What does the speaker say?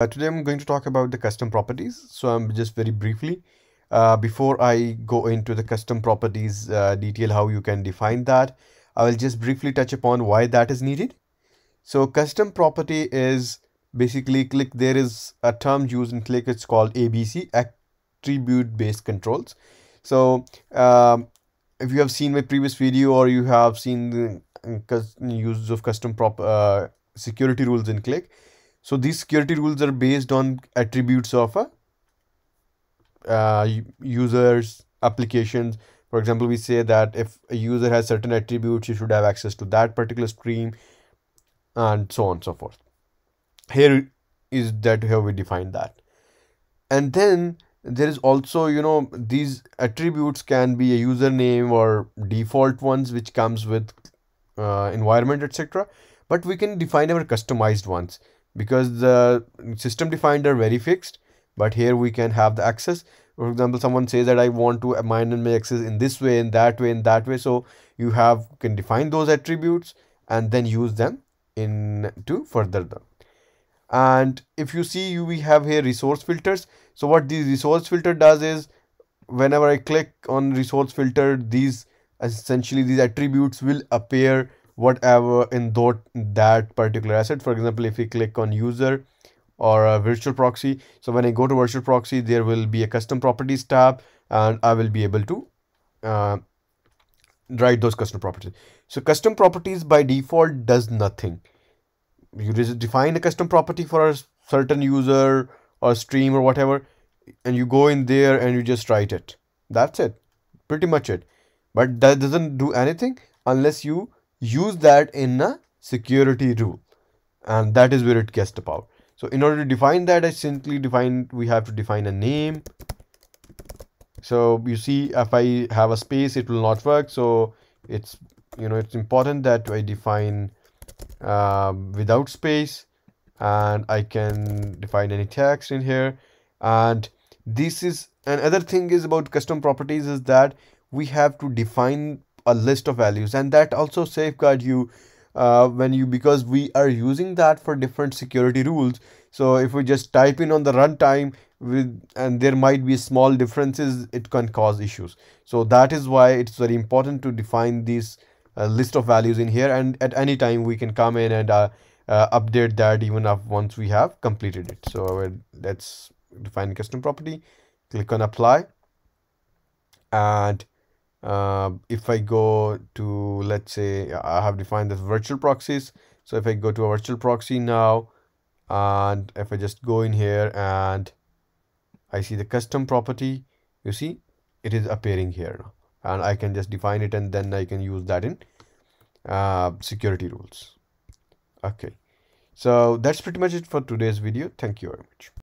Uh, today I'm going to talk about the custom properties. So I'm just very briefly, uh, before I go into the custom properties uh, detail how you can define that, I will just briefly touch upon why that is needed. So custom property is basically Qlik, there is a term used in Qlik, it's called ABC attribute based controls. So um, if you have seen my previous video or you have seen the uh, use of custom prop uh, security rules in Qlik so these security rules are based on attributes of a uh, users applications. For example, we say that if a user has certain attributes, you should have access to that particular stream and so on and so forth. Here is that how we define that. And then there is also, you know, these attributes can be a username or default ones which comes with uh, environment, etc. But we can define our customized ones because the system defined are very fixed but here we can have the access. For example someone says that i want to mine and my access in this way in that way in that way. So you have can define those attributes and then use them in to further them. And if you see you we have here resource filters. So what the resource filter does is whenever i click on resource filter these essentially these attributes will appear whatever in that particular asset. For example, if we click on user or a virtual proxy. So when I go to virtual proxy, there will be a custom properties tab and I will be able to uh, write those custom properties. So custom properties by default does nothing. You just define a custom property for a certain user or stream or whatever, and you go in there and you just write it. That's it. Pretty much it. But that doesn't do anything unless you use that in a security rule. And that is where it gets the power. So in order to define that i simply define we have to define a name. So you see if i have a space it will not work. So it's you know it's important that i define uh, without space. And i can define any text in here. And this is another thing is about custom properties is that we have to define a list of values and that also safeguard you uh, when you because we are using that for different security rules. So if we just type in on the runtime with and there might be small differences it can cause issues. So that is why it's very important to define this uh, list of values in here and at any time we can come in and uh, uh update that even if once we have completed it. So uh, let's define custom property click on apply and uh, if I go to let's say I have defined this virtual proxies. So if I go to a virtual proxy now and if I just go in here and I see the custom property you see it is appearing here now. And I can just define it and then I can use that in uh, security rules. Okay. So that's pretty much it for today's video. Thank you very much